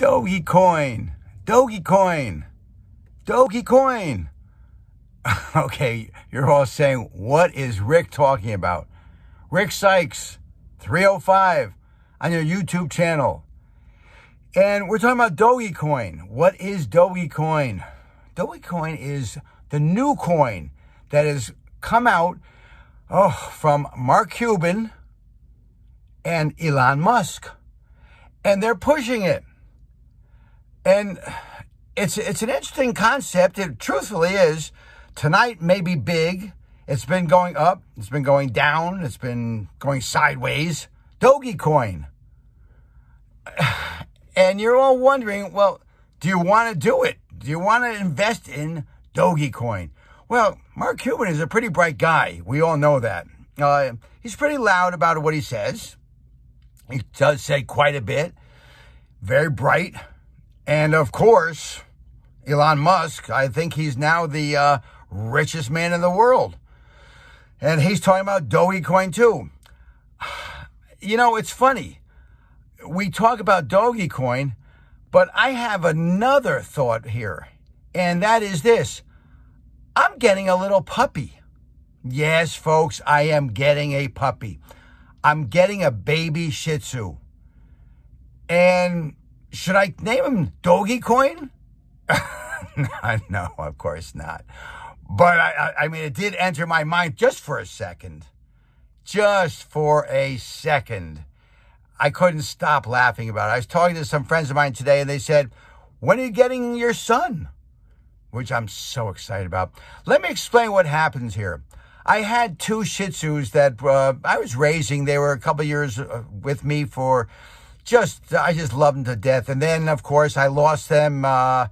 Dogecoin. Dogecoin. Dogecoin. okay, you're all saying, what is Rick talking about? Rick Sykes, 305 on your YouTube channel. And we're talking about Dogecoin. What is Dogecoin? Dogecoin is the new coin that has come out oh, from Mark Cuban and Elon Musk. And they're pushing it. And it's it's an interesting concept. It truthfully is. Tonight may be big. It's been going up. It's been going down. It's been going sideways. Dogecoin. Coin and you're all wondering, well, do you want to do it? Do you want to invest in Dogecoin? Well, Mark Cuban is a pretty bright guy. We all know that. Uh, he's pretty loud about what he says. He does say quite a bit. Very bright. And of course, Elon Musk, I think he's now the uh, richest man in the world. And he's talking about Dogecoin too. You know, it's funny. We talk about Dogecoin, but I have another thought here. And that is this. I'm getting a little puppy. Yes, folks, I am getting a puppy. I'm getting a baby Shih Tzu. And should I name him Dogecoin? no, of course not. But I, I, mean, it did enter my mind just for a second. Just for a second. I couldn't stop laughing about it. I was talking to some friends of mine today and they said, When are you getting your son? Which I'm so excited about. Let me explain what happens here. I had two Shih Tzus that uh, I was raising. They were a couple years uh, with me for just, I just loved them to death. And then, of course, I lost them uh,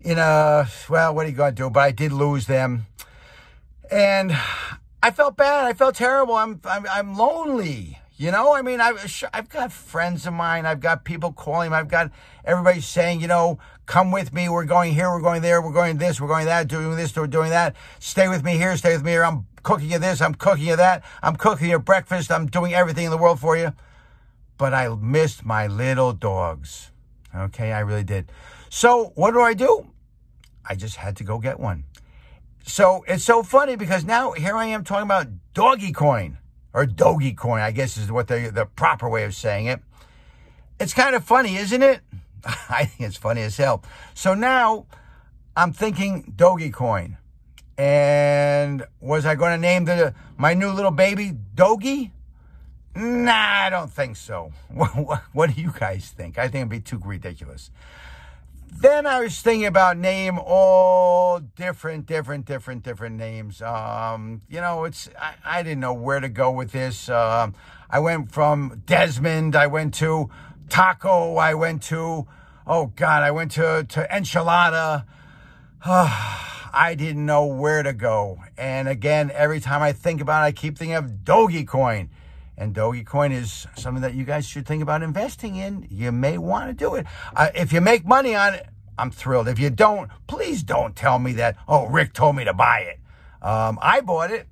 in a, well, what are you going to do? But I did lose them. And I felt bad. I felt terrible. I'm, I'm, I'm lonely. You know, I mean, I've, I've got friends of mine. I've got people calling. I've got everybody saying, you know, come with me. We're going here. We're going there. We're going this. We're going that. Doing this. We're doing that. Stay with me here. Stay with me here. I'm cooking you this. I'm cooking you that. I'm cooking you breakfast. I'm doing everything in the world for you. But I missed my little dogs. Okay, I really did. So what do I do? I just had to go get one. So it's so funny because now here I am talking about doggy Dogecoin or doggy Dogecoin, I guess is what the, the proper way of saying it. It's kind of funny, isn't it? I think it's funny as hell. So now I'm thinking doggy Dogecoin. And was I going to name the my new little baby Dogie? Nah, I don't think so. What, do you guys think? I think it'd be too ridiculous. Then I was thinking about name all different, different, different, different names. Um, you know, it's I, I, didn't know where to go with this. Um, I went from Desmond, I went to Taco, I went to oh God, I went to to enchilada. I didn't know where to go. And again, every time I think about it, I keep thinking of Dogecoin. And Dogecoin is something that you guys should think about investing in. You may want to do it. Uh, if you make money on it, I'm thrilled. If you don't, please don't tell me that, oh, Rick told me to buy it. Um, I bought it.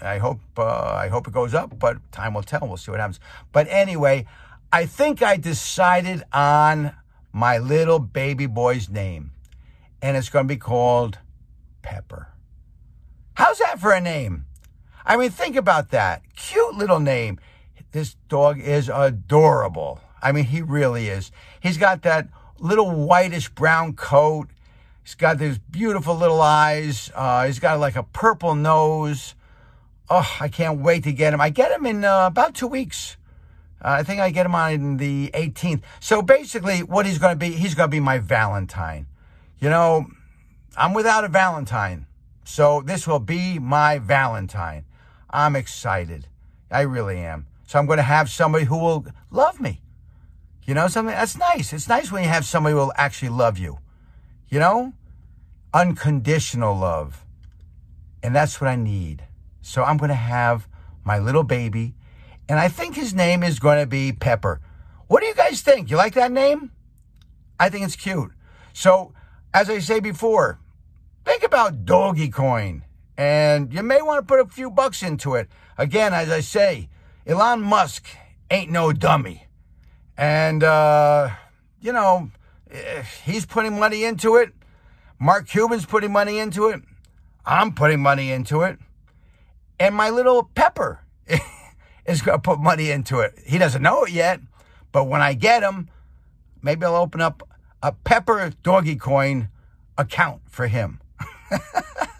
I hope, uh, I hope it goes up, but time will tell. We'll see what happens. But anyway, I think I decided on my little baby boy's name. And it's going to be called Pepper. How's that for a name? I mean, think about that. Cute little name. This dog is adorable. I mean, he really is. He's got that little whitish brown coat. He's got these beautiful little eyes. Uh, he's got like a purple nose. Oh, I can't wait to get him. I get him in uh, about two weeks. Uh, I think I get him on the 18th. So basically, what he's going to be, he's going to be my Valentine. You know, I'm without a Valentine. So this will be my Valentine. I'm excited. I really am. So I'm going to have somebody who will love me. You know, something that's nice. It's nice when you have somebody who will actually love you. You know? Unconditional love. And that's what I need. So I'm going to have my little baby. And I think his name is going to be Pepper. What do you guys think? You like that name? I think it's cute. So, as I say before, think about Dogecoin and you may want to put a few bucks into it. Again, as I say, Elon Musk ain't no dummy. And, uh, you know, he's putting money into it. Mark Cuban's putting money into it. I'm putting money into it. And my little Pepper is going to put money into it. He doesn't know it yet, but when I get him, maybe I'll open up a Pepper Doggy Coin account for him.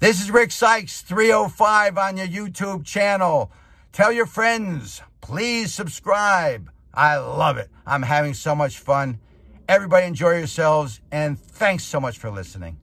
this is Rick Sykes 305 on your YouTube channel. Tell your friends, please subscribe. I love it. I'm having so much fun. Everybody enjoy yourselves and thanks so much for listening.